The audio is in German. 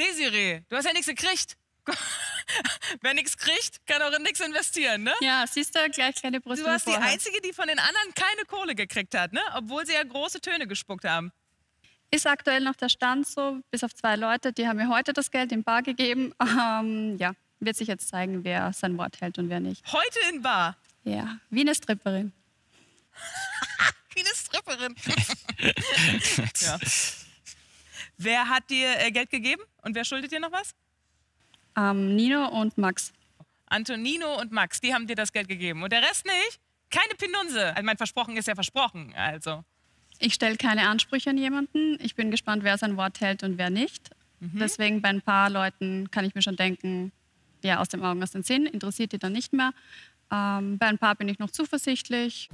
Desiree, du hast ja nichts gekriegt. Wer nichts kriegt, kann auch in nichts investieren, ne? Ja, siehst du, gleich kleine Brüste. Du warst die. Einzige, die von den anderen keine Kohle gekriegt hat, ne? Obwohl sie ja große Töne gespuckt haben. Ist aktuell noch der Stand so, bis auf zwei Leute, die haben mir heute das Geld in Bar gegeben. Ähm, ja, wird sich jetzt zeigen, wer sein Wort hält und wer nicht. Heute in Bar. Ja, wie eine Stripperin. Wie eine Stripperin. ja. Wer hat dir äh, Geld gegeben und wer schuldet dir noch was? Ähm, Nino und Max. Antonino und Max, die haben dir das Geld gegeben. Und der Rest nicht? Keine Pinunse. Also mein Versprochen ist ja versprochen. Also. Ich stelle keine Ansprüche an jemanden. Ich bin gespannt, wer sein Wort hält und wer nicht. Deswegen bei ein paar Leuten kann ich mir schon denken, ja, aus dem Augen, aus dem Sinn, interessiert die dann nicht mehr. Ähm, bei ein paar bin ich noch zuversichtlich.